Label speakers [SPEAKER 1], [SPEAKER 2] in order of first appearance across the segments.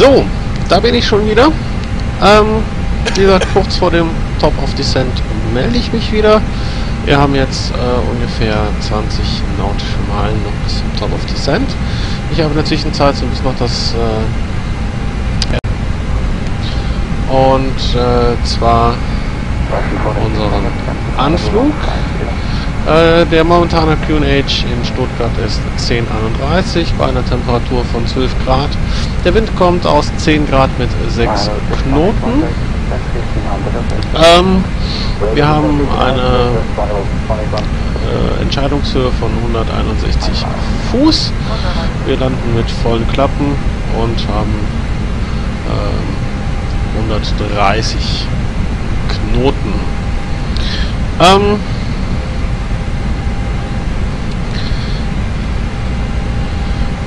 [SPEAKER 1] So, da bin ich schon wieder. Ähm, wie gesagt, kurz vor dem Top of Descent melde ich mich wieder. Wir haben jetzt äh, ungefähr 20 nautische Meilen noch bis zum Top of Descent. Ich habe in der Zwischenzeit so ein bisschen noch das äh, und äh, zwar unseren Anflug. Äh, der momentane QH in Stuttgart ist 1031 bei einer Temperatur von 12 Grad. Der Wind kommt aus 10 Grad mit 6 Knoten. Ähm, wir haben eine äh, Entscheidungshöhe von 161 Fuß. Wir landen mit vollen Klappen und haben ähm, 130 Knoten. Ähm,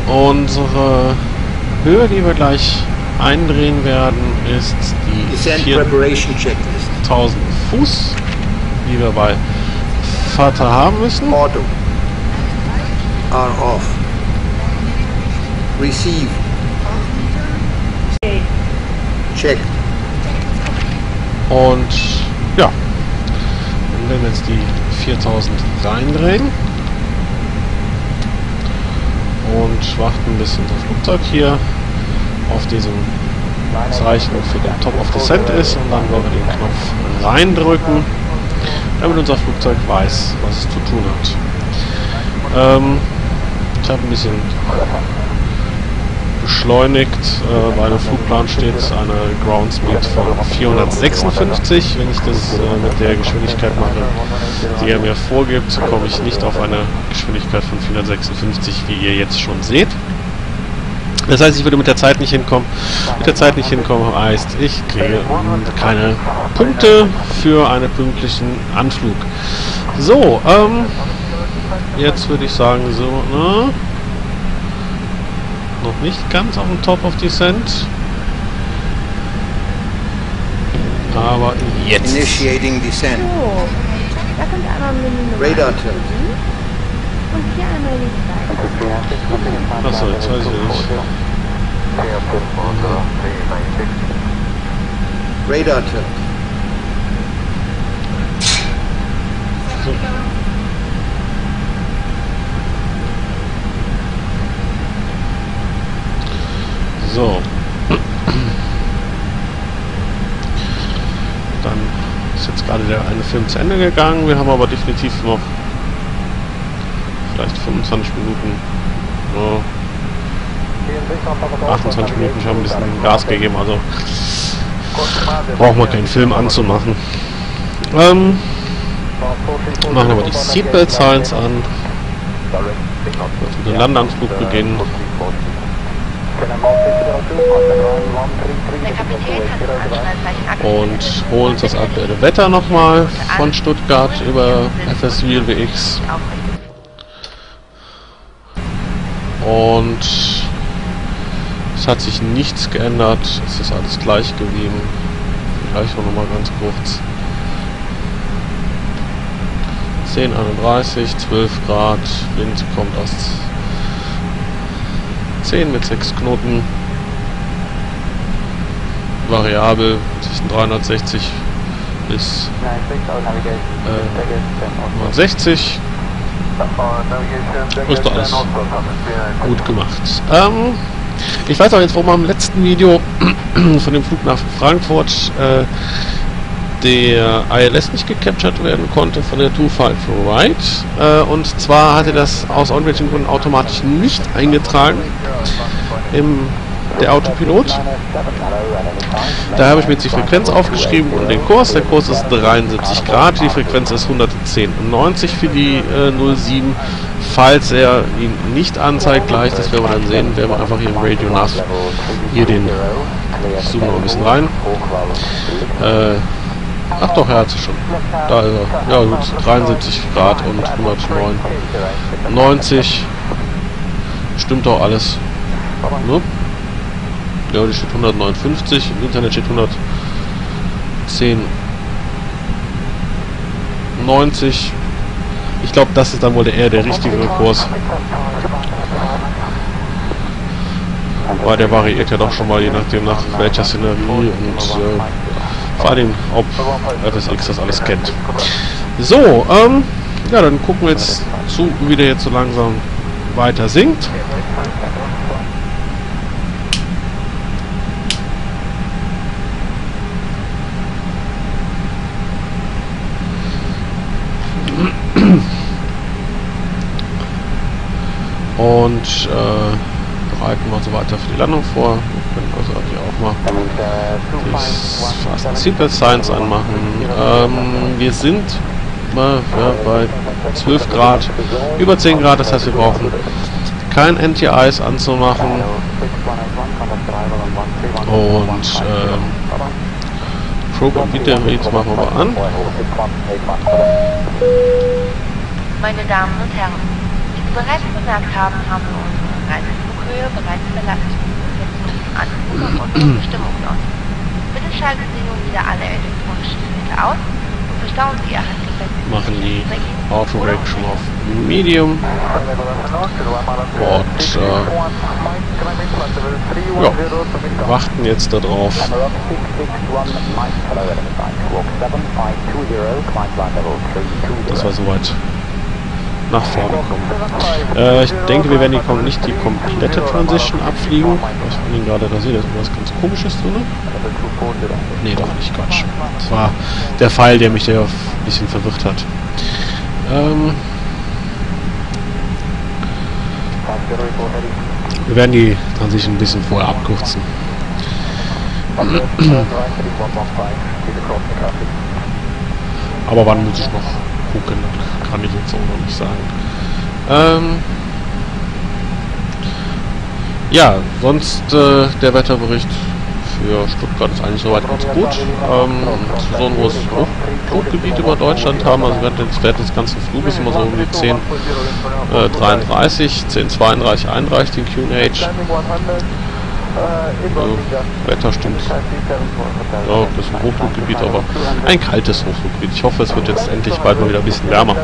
[SPEAKER 1] unsere Höhe, die wir gleich eindrehen werden, ist die 4000 Fuß, die wir bei Vater haben müssen.
[SPEAKER 2] Auto. Are off. Receive. Check.
[SPEAKER 1] Und ja, wir werden jetzt die 4000 reindrehen und warten, bis unser Flugzeug hier auf diesem Zeichen für den Top of Descent ist und dann werden wir den Knopf reindrücken, damit unser Flugzeug weiß, was es zu tun hat. Ähm, ich habe ein bisschen beschleunigt. Äh, bei einem Flugplan steht eine Ground Speed von 456. Wenn ich das äh, mit der Geschwindigkeit mache, die er mir vorgibt, komme ich nicht auf eine Geschwindigkeit von 456, wie ihr jetzt schon seht. Das heißt, ich würde mit der Zeit nicht hinkommen. Mit der Zeit nicht hinkommen heißt, ich kriege keine Punkte für einen pünktlichen Anflug. So, ähm, jetzt würde ich sagen, so, ne? Noch nicht ganz auf dem Top of Descent. Aber jetzt.
[SPEAKER 2] Initiating descent.
[SPEAKER 3] So, da kommt einmal
[SPEAKER 2] Radar tilt.
[SPEAKER 3] Und hier einmal die Zeit.
[SPEAKER 1] Achso, jetzt weiß ich nicht.
[SPEAKER 2] Radar tilt.
[SPEAKER 1] So. Dann ist jetzt gerade der eine Film zu Ende gegangen. Wir haben aber definitiv noch vielleicht 25 Minuten. Ja, 28 Minuten. Ich habe ein bisschen Gas gegeben, also braucht man keinen Film anzumachen. Ähm, machen aber die Seatbelt Signs an. Wird den Landeanflug beginnen.
[SPEAKER 3] Der Kapitän hat das Anschnallzeichen aktiviert.
[SPEAKER 1] Und holen uns das aktuelle Wetter nochmal von Stuttgart über FSULWX und es hat sich nichts geändert, es ist alles gleich geblieben. Vielleicht auch nochmal ganz kurz. 10,31, 12 Grad, Wind kommt aus 10 mit 6 Knoten variabel zwischen 360 bis äh, 60. Ist doch alles gut gemacht. Ähm, ich weiß auch jetzt, warum am letzten Video von dem Flug nach Frankfurt äh, der ILS nicht gecaptured werden konnte von der 254 Right. Äh, und zwar hatte das aus irgendwelchen Gründen automatisch nicht eingetragen im der Autopilot. Da habe ich mir jetzt die Frequenz aufgeschrieben und den Kurs. Der Kurs ist 73 Grad, die Frequenz ist 110,90 für die äh, 07. Falls er ihn nicht anzeigt gleich, das werden wir dann sehen, werden wir einfach hier im Radio nach hier den ich zoome noch ein bisschen rein. Äh, ach doch, er hat es schon. Da ist er. Ja gut, 73 Grad und 109. 90. Stimmt doch alles. Ne? Ja, die steht 159, im Internet steht 110, 90. Ich glaube, das ist dann wohl eher der richtige Kurs. weil der variiert ja doch schon mal je nachdem nach welcher Szenerie und äh, vor allem ob FSX das alles kennt. So, ähm, ja, dann gucken wir jetzt zu, wie der jetzt so langsam weiter sinkt. Und äh, bereiten wir so weiter für die Landung vor. Wir können also hier auch mal das Seatbelt Science anmachen. Ähm, wir sind mal ja, bei 12 Grad, über 10 Grad, das heißt wir brauchen kein NTIs anzumachen. Und ähm, Probe und Video Reads machen wir mal an.
[SPEAKER 3] Meine Damen und Herren, wie Sie bereits bemerkt haben, haben wir unsere Reiseflughöhe bereits verlassen. Jetzt nutzen Anrufer unsere Bestimmungsort. Bitte schalten Sie nun wieder alle elektronischen Geräte aus und verstauen Sie Ihr Handgepäck.
[SPEAKER 1] Machen die Auto schon auf Medium. Und äh, ja, warten jetzt darauf. Dass wir soweit nach vorne kommen. Äh, ich denke, wir werden die, nicht die komplette Transition abfliegen. Ich bin ihn gerade da da ist was ganz komisches drin. Nee, doch nicht, Quatsch. Das war der Pfeil, der mich da ein bisschen verwirrt hat. Ähm, wir werden die Transition ein bisschen vorher abkürzen. Aber wann muss ich noch gucken, kann ich jetzt auch noch nicht sagen. Ähm ja, sonst äh, der Wetterbericht für Stuttgart ist eigentlich soweit ganz gut. Ähm, so ein großes Fluggebiet über Deutschland haben, also während des, während des ganzen Fluges immer so um die 10, äh, 33, 10, 32 einreicht den QNH. Äh, Wetter stimmt. Ja, das ist ein Hochfluggebiet, aber ein kaltes Hochfluggebiet. Ich hoffe, es wird jetzt endlich bald mal wieder ein bisschen wärmer.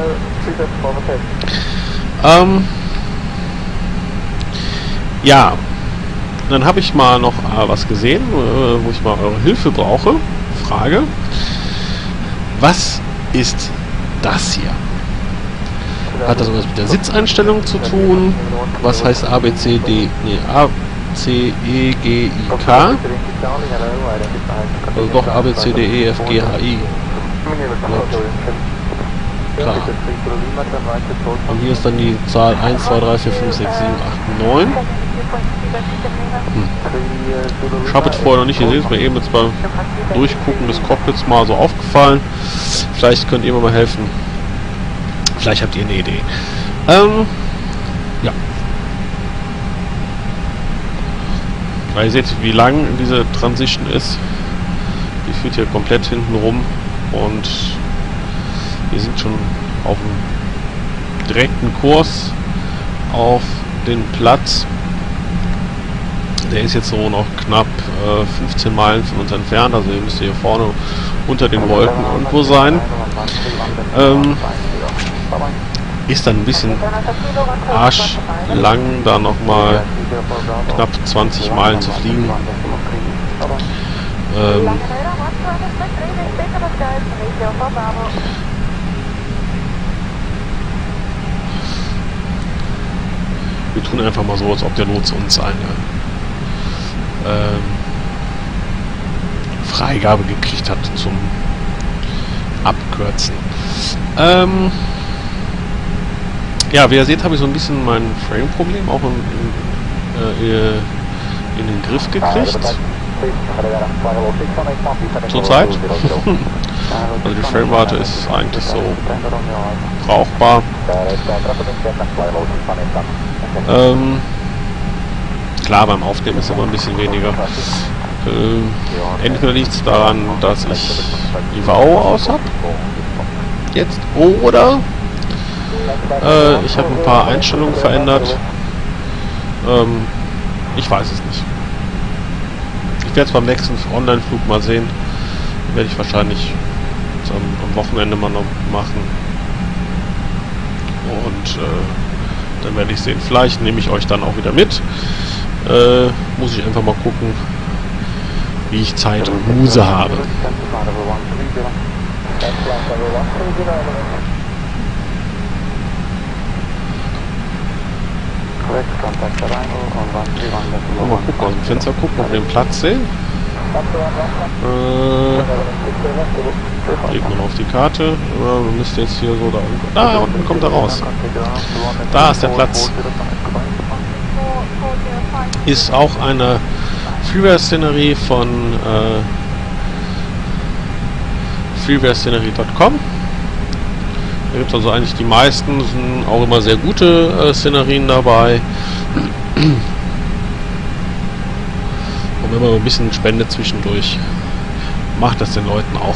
[SPEAKER 1] Ähm, ja, dann habe ich mal noch äh, was gesehen, äh, wo ich mal eure Hilfe brauche. Frage. Was ist das hier? Hat das irgendwas mit der Sitzeinstellung zu tun? Was heißt A, B, C, D, nee, A, C, E, G, I, K? Also doch A, B, C, D, E, F, G, H, I. Und hier ist dann die Zahl 1, 2, 3, 4, 5, 6, 7, 8, 9. Hm. Ich habe jetzt vorher noch nicht gesehen, ist mir eben jetzt beim Durchgucken des Cockpits mal so aufgefallen. Vielleicht könnt ihr mir mal helfen. Vielleicht habt ihr eine Idee. Ähm, ja. Weil ihr seht, wie lang diese Transition ist. Die führt hier komplett hinten rum und wir sind schon auf dem direkten Kurs auf den Platz. Der ist jetzt so noch knapp äh, 15 Meilen von uns entfernt, also ihr müsst hier vorne unter den Wolken irgendwo sein. Ähm, ist dann ein bisschen arschlang, da nochmal knapp 20 Meilen zu fliegen. Ähm, wir tun einfach mal so, als ob der Lotse uns eine ähm, Freigabe gekriegt hat zum Abkürzen. Ähm, ja, wie ihr seht, habe ich so ein bisschen mein Frame-Problem auch in, äh, in den Griff gekriegt. Zurzeit. also die Framerate ist eigentlich so brauchbar. Ähm, klar, beim Aufnehmen ist immer ein bisschen weniger. Äh, entweder liegt es daran, dass ich die VO aus habe. Jetzt. Oder äh, ich habe ein paar Einstellungen verändert. Ähm, ich weiß es nicht. Ich werde es beim nächsten Online-Flug mal sehen. Werde ich wahrscheinlich am, am, Wochenende mal noch machen. Und äh, dann werde ich sehen. Vielleicht nehme ich euch dann auch wieder mit. Äh, muss ich einfach mal gucken, wie ich Zeit und Muse habe. Mal gucken, aus dem Fenster gucken, ob wir den Platz sehen. Äh, Legt man auf die Karte. Ja, man müsste jetzt hier so da unten. Da unten kommt er raus. Da ist der Platz. Ist auch eine Freeware-Szenerie von äh, freeware-scenery.com. Da gibt es also eigentlich die meisten, sind auch immer sehr gute äh, Szenerien dabei. Und wenn man ein bisschen spendet zwischendurch, macht das den Leuten auch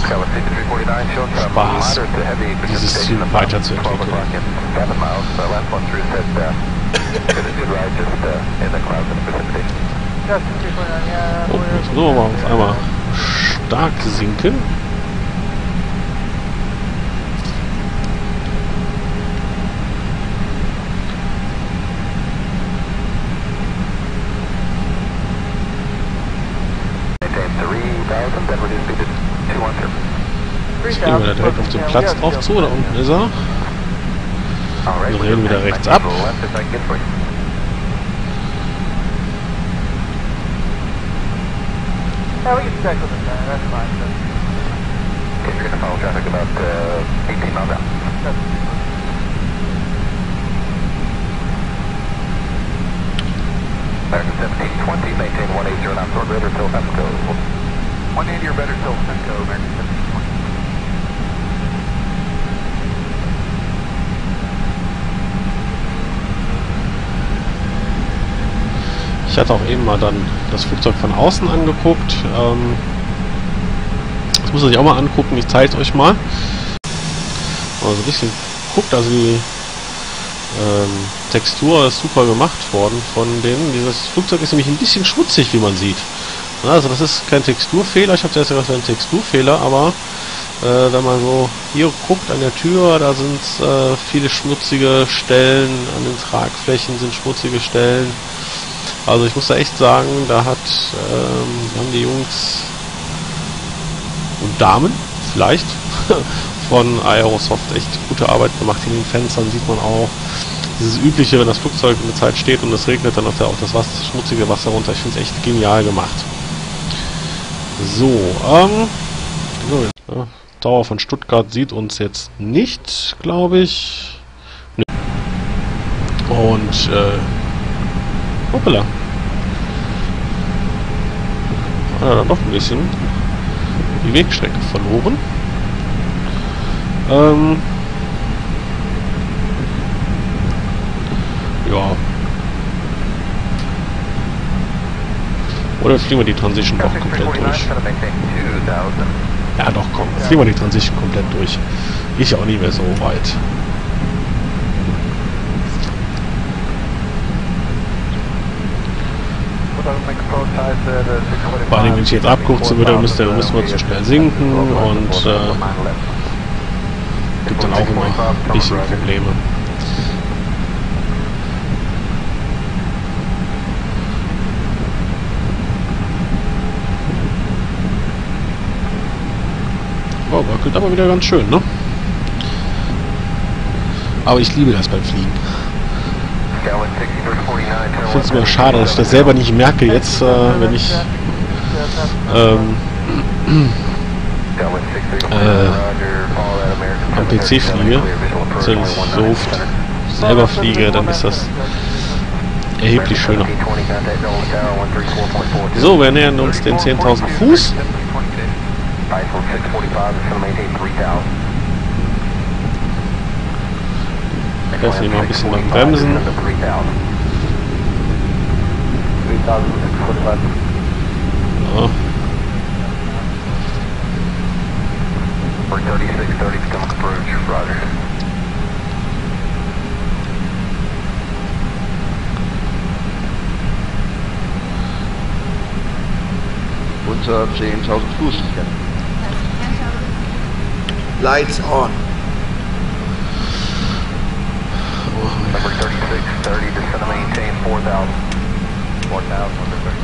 [SPEAKER 1] Spaß, dieses Ziel weiterzuentwickeln. Oh, jetzt müssen wir mal auf einmal stark sinken. Jetzt gehen wir da direkt auf den Platz drauf zu. Da unten ist er. Wir drehen wieder rechts ab.
[SPEAKER 4] Yeah, we can check with it, man. That's fine.
[SPEAKER 5] Okay, you're gonna follow traffic about uh, 18 miles out.
[SPEAKER 4] that's,
[SPEAKER 5] American 1720, maintain 180 knots or greater till Femco. 180 or better till Femco, American 1720.
[SPEAKER 1] Ich hatte auch eben mal dann das Flugzeug von außen angeguckt. Ähm, das muss sich auch mal angucken. Ich zeige es euch mal. Also ein bisschen guckt, also die ähm, Textur ist super gemacht worden von denen. Dieses Flugzeug ist nämlich ein bisschen schmutzig, wie man sieht. Also das ist kein Texturfehler. Ich habe zuerst gedacht, das wäre ein Texturfehler, aber äh, wenn man so hier guckt an der Tür, da sind äh, viele schmutzige Stellen, an den Tragflächen sind schmutzige Stellen. Also ich muss da echt sagen, da hat ähm, haben die Jungs und Damen vielleicht von Aerosoft echt gute Arbeit gemacht. In den Fenstern sieht man auch dieses übliche, wenn das Flugzeug eine Zeit steht und es regnet, dann läuft ja auch das Wasser, schmutzige Wasser runter. Ich finde es echt genial gemacht. So, ähm, so, ja, Tower von Stuttgart sieht uns jetzt nicht, glaube ich. Nee. Und, äh, hoppala. Dann doch ein bisschen die Wegstrecke verloren. Ähm, ja. Oder fliegen wir die Transition doch komplett durch?
[SPEAKER 5] gonna maintain 2000.
[SPEAKER 1] Ja, doch, komm. Fliegen wir die Transition komplett durch. Ist ja auch nicht mehr so weit. Vor allem, wenn ich jetzt abkürzen würde, müsste, müssen wir zu schnell sinken und äh, gibt dann auch immer ein bisschen Probleme. Oh, wackelt aber wieder ganz schön, ne? Aber ich liebe das beim Fliegen. Ich finde es immer schade, dass ich das selber nicht merke jetzt, äh, wenn ich ähm, äh, am PC fliege. Wenn ich so oft selber fliege, dann ist das erheblich schöner. So, wir nähern uns den 10.000 Fuß. Ich helfe ihm mal ein bisschen beim Bremsen. Ja.
[SPEAKER 5] For 3630 to come approach, roger.
[SPEAKER 6] unter 10.000 Fuß.
[SPEAKER 2] Lights on.
[SPEAKER 5] Number 3630 to send maintain 4000.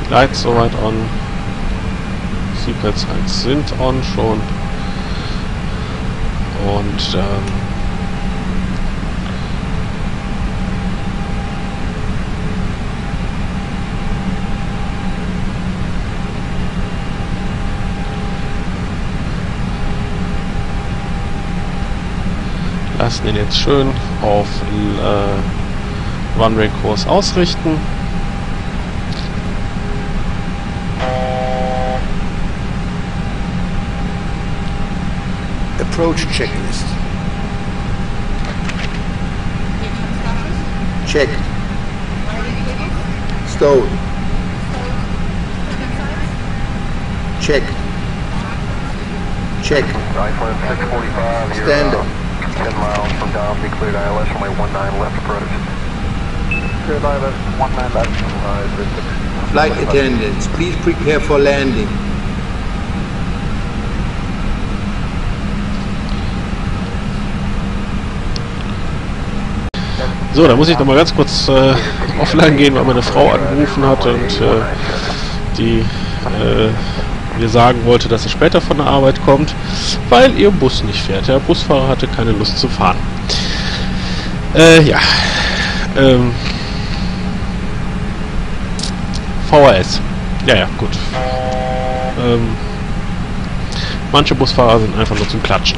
[SPEAKER 1] Lights soweit on. Seatbelts Lights sind on schon. Und ähm, lassen ihn jetzt schön auf äh, Runway-Kurs ausrichten.
[SPEAKER 2] Approach checklist. Check. Stowed. Check. Check.
[SPEAKER 5] Iceland 645, you're
[SPEAKER 2] Stand
[SPEAKER 5] uh,
[SPEAKER 2] up.
[SPEAKER 5] 10 miles from Dom, be cleared ILS, runway 19 left approach. Cleared ILS 19 left. Uh,
[SPEAKER 2] Flight attendants, please prepare for landing.
[SPEAKER 1] So, da muss ich noch mal ganz kurz äh, offline gehen, weil meine Frau angerufen hat und äh, die äh, mir sagen wollte, dass sie später von der Arbeit kommt, weil ihr Bus nicht fährt. Der Busfahrer hatte keine Lust zu fahren. Äh, ja. Ähm, VHS. Ja, ja, gut. Ähm, manche Busfahrer sind einfach nur zum Klatschen.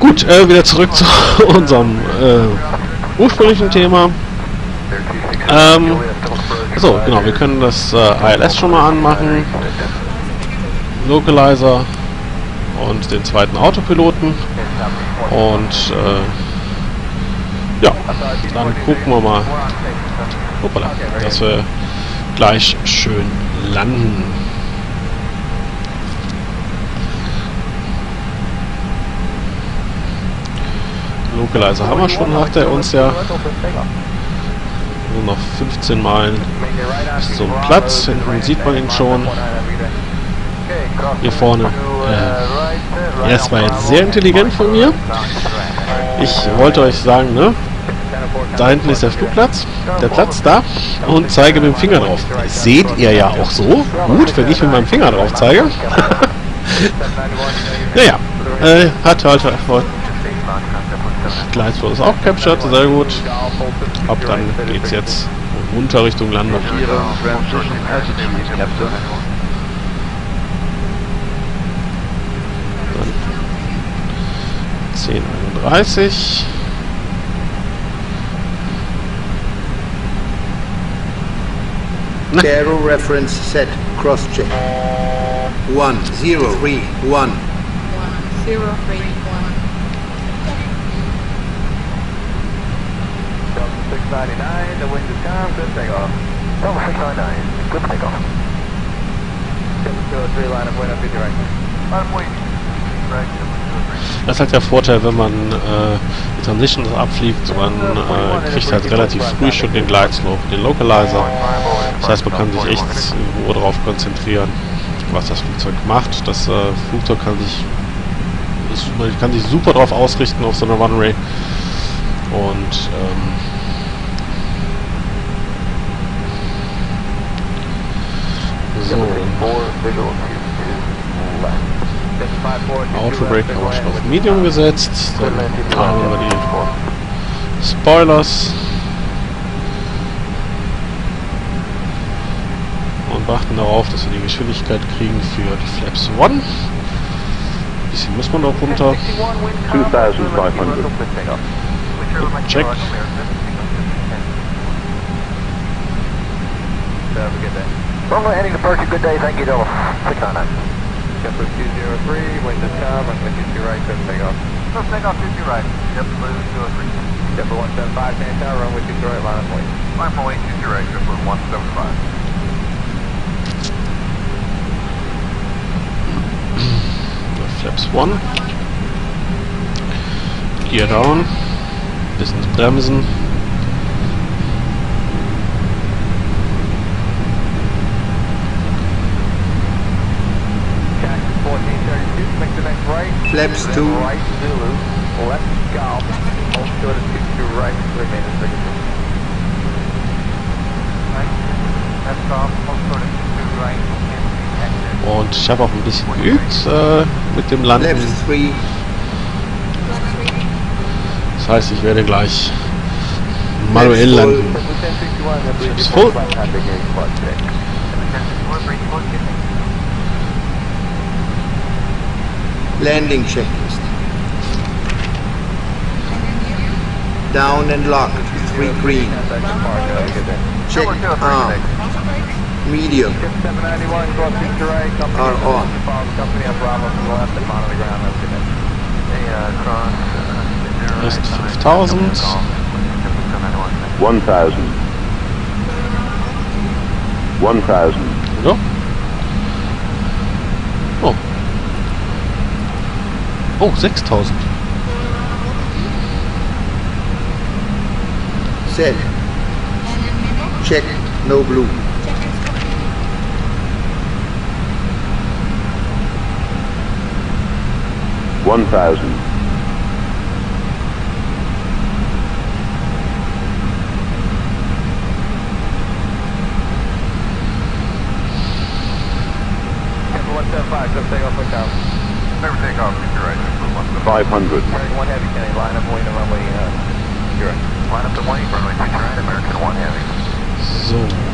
[SPEAKER 1] Gut, äh, wieder zurück zu unserem äh, ursprünglichen Thema. Ähm, so, genau, wir können das äh, ILS schon mal anmachen. Localizer und den zweiten Autopiloten. Und äh, ja, dann gucken wir mal, hoppala, dass wir gleich schön landen. Localizer haben wir schon, sagt er uns ja. Nur noch 15 Meilen zum Platz. Hinten sieht man ihn schon. Hier vorne. Äh, ja, es war jetzt sehr intelligent von mir. Ich wollte euch sagen, ne? Da hinten ist der Flugplatz, der Platz da und zeige mit dem Finger drauf. Das seht ihr ja auch so gut, wenn ich mit meinem Finger drauf zeige. naja, äh, hat halt heute Gleitflow ist auch captured, sehr gut. Ab dann geht's jetzt runter Richtung Landung. 1031.
[SPEAKER 2] Aero reference set. Cross check. One zero three one.
[SPEAKER 7] one zero three one.
[SPEAKER 5] 699, the wind is calm, good takeoff. Delta 699, good takeoff. 723, line of wind up in direction. Line of wind, direction,
[SPEAKER 1] Das ist halt der Vorteil, wenn man äh, die Transitions abfliegt, man äh, kriegt halt relativ früh schon den Glideslope, den Localizer. Das heißt, man kann sich echt in darauf konzentrieren, was das Flugzeug macht. Das äh, Flugzeug kann sich, ist, man kann sich super darauf ausrichten auf so einer Runway. Und ähm, so. Autobrake haben wir schon auf Medium gesetzt. Dann haben wir die Spoilers. Und warten darauf, dass wir die Geschwindigkeit kriegen für die Flaps 1. Ein bisschen muss man noch runter.
[SPEAKER 5] 2500.
[SPEAKER 1] Check.
[SPEAKER 5] Runway heading departure, good day, thank you, Delta 699. Kepler 203, wind is calm, runway 22 right, good takeoff. Good takeoff, 22 right, Kepler 203. Kepler 175, stand tower, runway 22 right, line of point. Line of point, 22 right, Kepler 175.
[SPEAKER 1] Flaps 1. Gear down. Bisschen bremsen.
[SPEAKER 5] Right.
[SPEAKER 4] Exit.
[SPEAKER 1] Und ich habe auch ein bisschen geübt äh, mit dem Landen.
[SPEAKER 2] Left 3,
[SPEAKER 1] Das heißt, ich werde gleich manuell
[SPEAKER 2] Left full.
[SPEAKER 1] landen.
[SPEAKER 5] It's
[SPEAKER 2] landing checklist. Down and locked, 3 green. Check arm, medium,
[SPEAKER 5] Ship 791, go up to right, company.
[SPEAKER 2] Are on.
[SPEAKER 5] Follow the company up Bravo
[SPEAKER 1] Oh, 6000.
[SPEAKER 2] set. Check, no blue.
[SPEAKER 6] One thousand.
[SPEAKER 5] Kepler 175, just take off with down.
[SPEAKER 8] Never take off, keep your right.
[SPEAKER 6] Five hundred.
[SPEAKER 5] American 1 Heavy, can you line up wing the runway, uh, you're right.
[SPEAKER 8] Line up the wing, runway, take your right, American 1 Heavy.
[SPEAKER 1] So.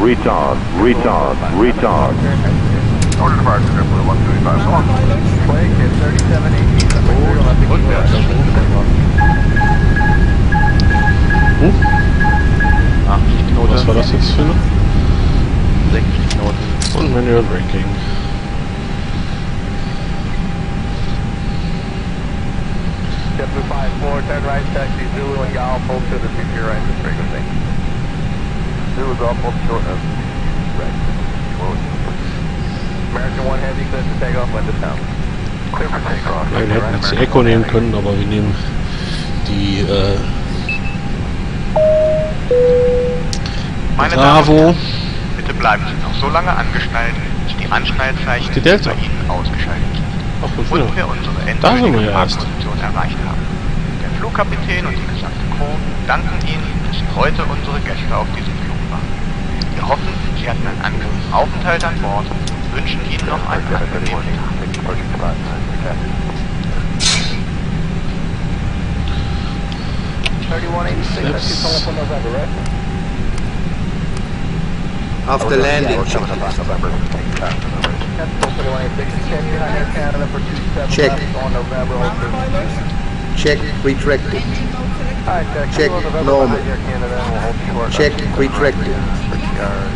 [SPEAKER 6] Retard, retard, retard.
[SPEAKER 8] Order departure, JetBlue 135, so long.
[SPEAKER 5] Flight 37 ATK, left to
[SPEAKER 8] Look, yes.
[SPEAKER 1] Was war das jetzt für eine?
[SPEAKER 6] 60 Knoten.
[SPEAKER 1] Und Manual Braking.
[SPEAKER 5] JetBlue 54, turn right, taxi Zulu and Gal, pull to the future right for frequency. Zulu's off, pull short of right. American 1 Heavy, clear to take off, windows down.
[SPEAKER 8] Clear for takeoff. Your
[SPEAKER 1] hätten jetzt die Echo
[SPEAKER 8] 1
[SPEAKER 1] nehmen können, aber wir nehmen die äh,
[SPEAKER 9] Meine Damen und
[SPEAKER 1] Bravo.
[SPEAKER 9] Herren, bitte bleiben Sie noch so lange angeschnallt, bis die Anschnallzeichen
[SPEAKER 1] Die Delta.
[SPEAKER 9] bei Ihnen ausgeschaltet sind
[SPEAKER 1] Ach,
[SPEAKER 9] und wir unsere endgültige. Fahrtposition erreicht haben. Der Flugkapitän und die gesamte Crew danken Ihnen, dass Sie heute unsere Gäste auf diesem. Wir hoffen, Sie hatten einen angenehmen Aufenthalt an Bord und wünschen Ihnen noch einen angenehmen Tag.
[SPEAKER 5] 3186, that's you pull up on November, right?
[SPEAKER 2] after landing checklist.
[SPEAKER 5] That's pull 3186, stand behind Air Canada for 27
[SPEAKER 2] Check.
[SPEAKER 5] left on November, hold through.
[SPEAKER 2] Check, retracted.
[SPEAKER 5] Alright, check.
[SPEAKER 2] Check,
[SPEAKER 5] Hold November
[SPEAKER 2] normal.
[SPEAKER 5] behind Air
[SPEAKER 2] Retracted.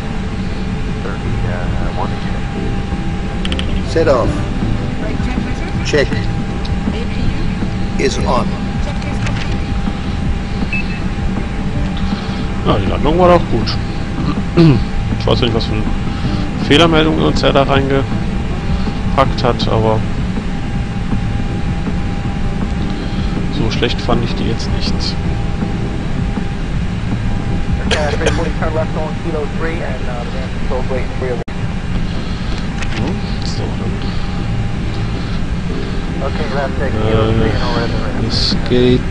[SPEAKER 2] Set off. Check is on.
[SPEAKER 1] Ja, die Landung war doch gut. Ich weiß nicht, was für eine Fehlermeldung uns er da reingepackt hat, aber so schlecht fand ich die jetzt nicht.
[SPEAKER 5] Okay, three forty, turn left on Kilo 3 and the ramp control waiting for you.
[SPEAKER 1] So, dann
[SPEAKER 5] Okay, left take Kilo 3 and over at the ramp.
[SPEAKER 1] Es geht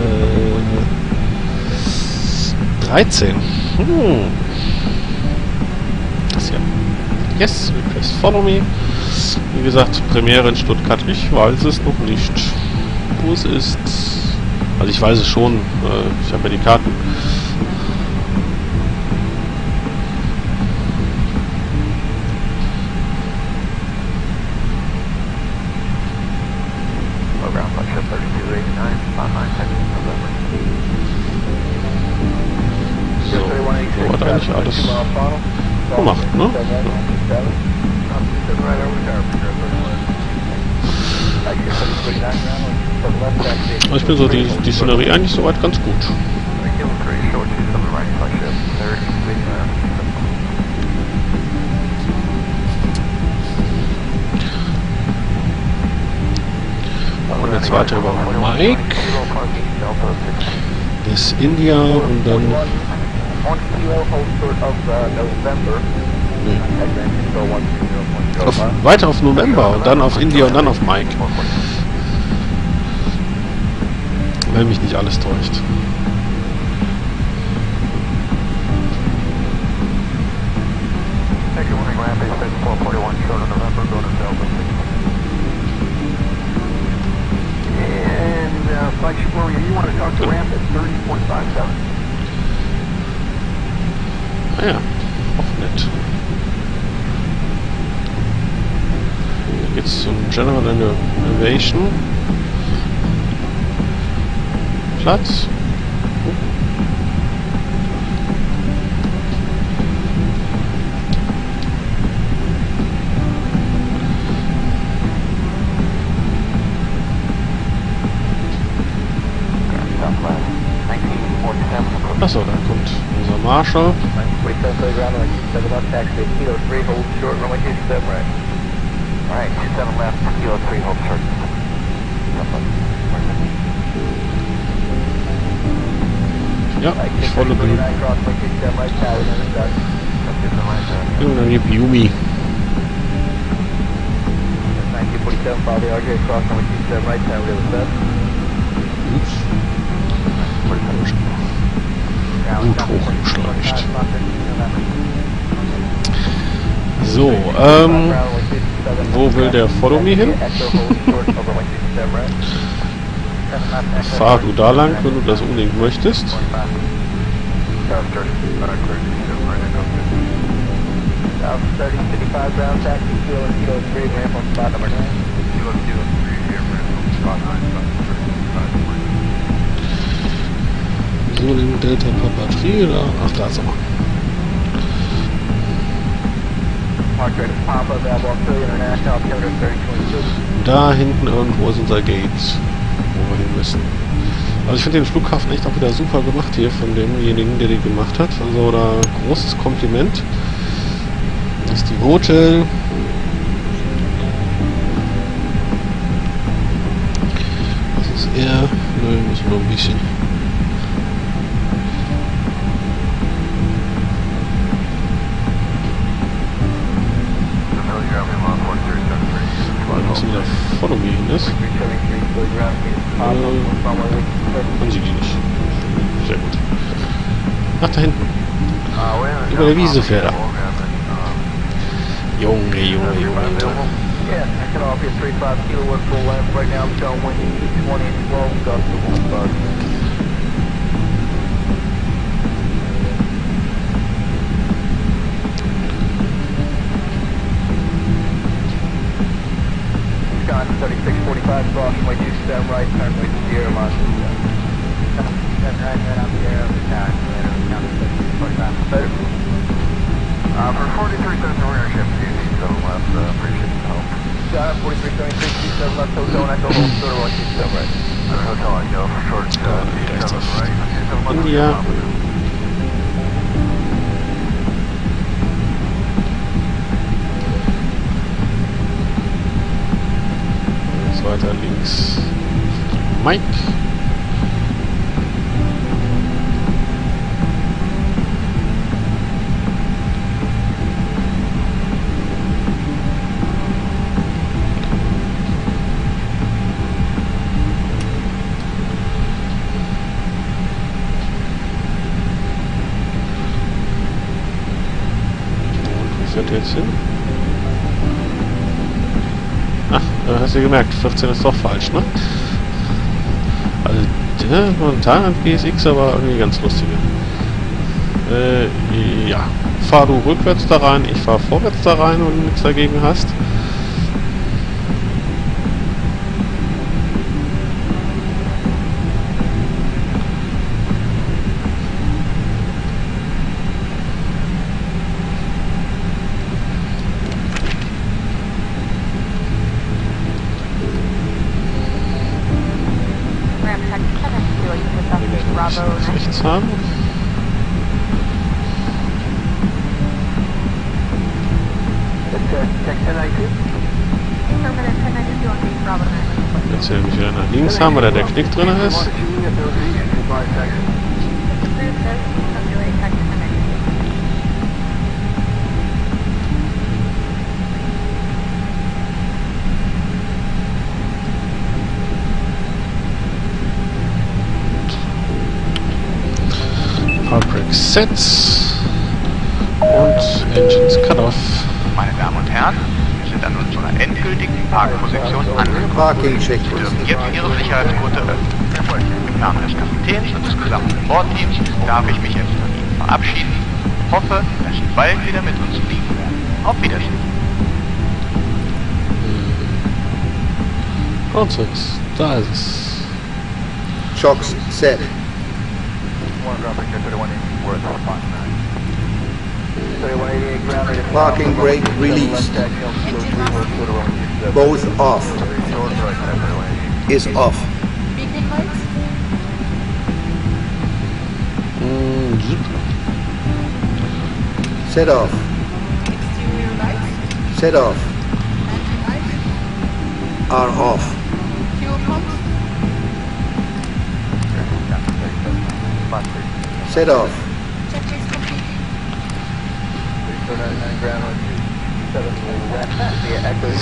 [SPEAKER 1] äh, 13. Hm. Das hier. Yes, request follow me. Wie gesagt, Premiere in Stuttgart. Ich weiß es noch nicht. Wo es ist. Also ich weiß es schon, äh, ich habe ja die Karten. Szenerie eigentlich soweit ganz gut. Und jetzt weiter über Mike. Bis India und dann. Nee. Auf, weiter auf November und dann auf India und dann auf Mike. Wenn mich nicht alles täuscht.
[SPEAKER 5] Thank you, warning Rampage, 441, short of November, go to Delta 6. And, flagship warrior, you want to talk to ramp at 30.57?
[SPEAKER 1] Ah ja, auch nett. Hier geht's zum General Innovation. Platz.
[SPEAKER 5] Southwest, 1947,
[SPEAKER 1] Achso, da kommt unser Marshal.
[SPEAKER 5] 1947, play ground, runway 27 left, taxi, kilo 3, hold short, runway 27 right. Alright, 27 left, kilo 3, hold short. Cross runway 27 right, tower, to the left.
[SPEAKER 1] Ups. Gut hochgeschleicht. So, ähm, wo will der Follow Me hin? Fahr du da lang, wenn du das unbedingt möchtest.
[SPEAKER 5] South 30, 55 ground taxi, kilo and kilo 3, ramp on spot number 9.
[SPEAKER 1] So, den Delta Papa Tri, oder? Ach, da ist er.
[SPEAKER 5] Mark ready, Papa, available Australia International, altimeter 3022.
[SPEAKER 1] Da hinten irgendwo ist unser Gate, wo wir hin müssen. Also ich finde den Flughafen echt auch wieder super gemacht hier von demjenigen, der den gemacht hat. Also da großes Kompliment. Das ist die Hotel. Das ist er. Nö, müssen wir ein bisschen. Weil was wieder Follow Me hin ist. Haben sie die nicht. Sehr gut. Ach, da hinten. Über der Wiese fährt er. Junge, Junge, Junge, Junge.
[SPEAKER 5] Yeah, I can offer you 35 kilo one full length. Right now I'm showing windy 20 and 12 gusts of 1 Wisconsin 3645 cross runway 27 right, turn way to Sierra Mile.
[SPEAKER 8] Uh, for 43 we're ship, you need to left, uh, appreciate the help.
[SPEAKER 5] Got 4373 27 left, hotel, and I told hold third one 27 right.
[SPEAKER 8] Uh, hotel, I go for short, uh,
[SPEAKER 1] rechts
[SPEAKER 8] 27
[SPEAKER 1] auf
[SPEAKER 8] right, 27 left,
[SPEAKER 1] India. Weiter links. Mike. Und wo fährt der jetzt hin? Äh, hast du gemerkt, 14 ist doch falsch, ne? Also? Momentan GSX aber irgendwie ganz lustige. Äh, ja. Fahr du rückwärts da rein, ich fahr vorwärts da rein, wenn du nichts dagegen hast. Rechts, rechts haben.
[SPEAKER 3] Affirmative 1092 on base Bravo 9.
[SPEAKER 1] Jetzt hier mich wieder nach links haben, weil da der Knick drin ist. Sets und Engines Cut Off.
[SPEAKER 9] Meine Damen und Herren, wir sind an unserer endgültigen Parkposition angekommen.
[SPEAKER 2] Parking
[SPEAKER 9] Sie dürfen jetzt Ihre Sicherheitsgurte öffnen. Im Namen des Kapitäns und des gesamten Bordteams darf ich mich jetzt von Ihnen verabschieden. Hoffe, dass Sie bald wieder mit uns fliegen werden. Auf Wiedersehen.
[SPEAKER 1] Und so ist, da ist es.
[SPEAKER 2] Chocks set. Parking brake released. Both off. Is off.
[SPEAKER 7] Beacon lights?
[SPEAKER 1] Mm, zip.
[SPEAKER 2] Set off.
[SPEAKER 7] Exterior lights?
[SPEAKER 2] Set off.
[SPEAKER 7] Engine lights?
[SPEAKER 2] Are off.
[SPEAKER 7] Fuel pumps?
[SPEAKER 2] Set off.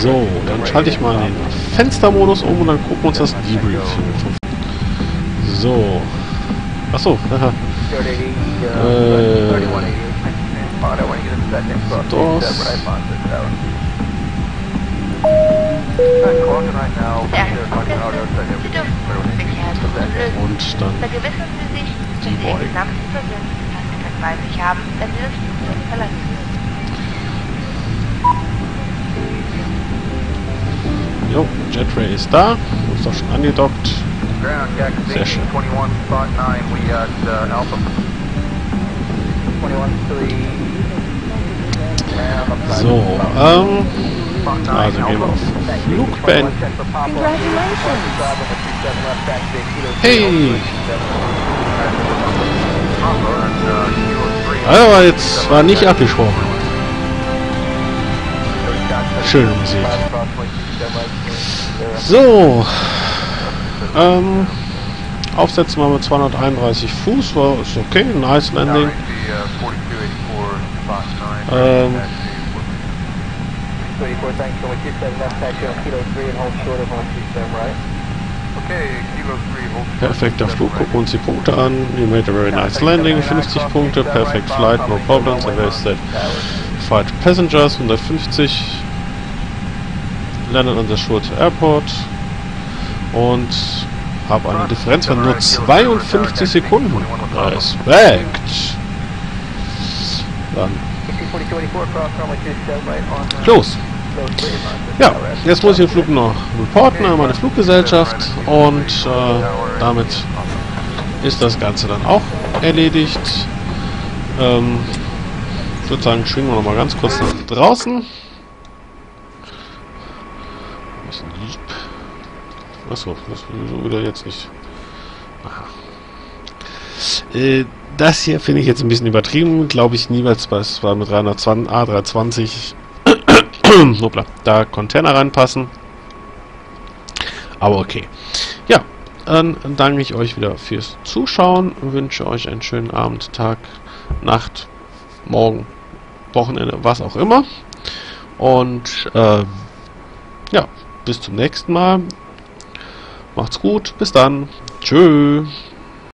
[SPEAKER 1] So, dann schalte ich mal den Fenstermodus um und dann gucken wir uns das Debrief So. Achso, haha. Äh,
[SPEAKER 3] lösen.
[SPEAKER 1] Und dann
[SPEAKER 3] Vergewissern Sie sich, dass Sie Ihr gesamtes Persönlichkeitspaket bei sich haben, wenn Sie das Flugzeug verlassen.
[SPEAKER 1] Jetray ist da. Ist doch schon angedockt. Sehr schön.
[SPEAKER 8] 21, spot 9, we got uh, Alpha. 21, 3.
[SPEAKER 1] So, ähm. Also gehen wir auf Flugbeenden. Hey! Aber jetzt war nicht abgesprochen. Schöne Musik. So. Ähm. Aufsetzen wir mit 231 Fuß, war ist okay, nice Landing. Ähm, Perfekter Flug, gucken wir uns die Punkte an. You made a very nice landing, 50 Punkte, perfect flight, no problems, and there's that five passengers, 150. Landed on the Schulze Airport und habe eine Differenz von nur 52 Sekunden. Respekt! Dann los! Ja, jetzt muss ich den Flug noch reporten an meine Fluggesellschaft und äh, damit ist das Ganze dann auch erledigt. Ähm, sagen, schwingen wir noch mal ganz kurz nach draußen. Achso, das wieder jetzt nicht. Aha. Äh, das hier finde ich jetzt ein bisschen übertrieben. Glaube ich niemals, weil es war mit 320, A320 Hoppla, da Container reinpassen. Aber okay. Ja, dann danke ich euch wieder fürs Zuschauen. Wünsche euch einen schönen Abend, Tag, Nacht, Morgen, Wochenende, was auch immer. Und äh, ja, bis zum nächsten Mal. Macht's gut, bis dann. Tschö.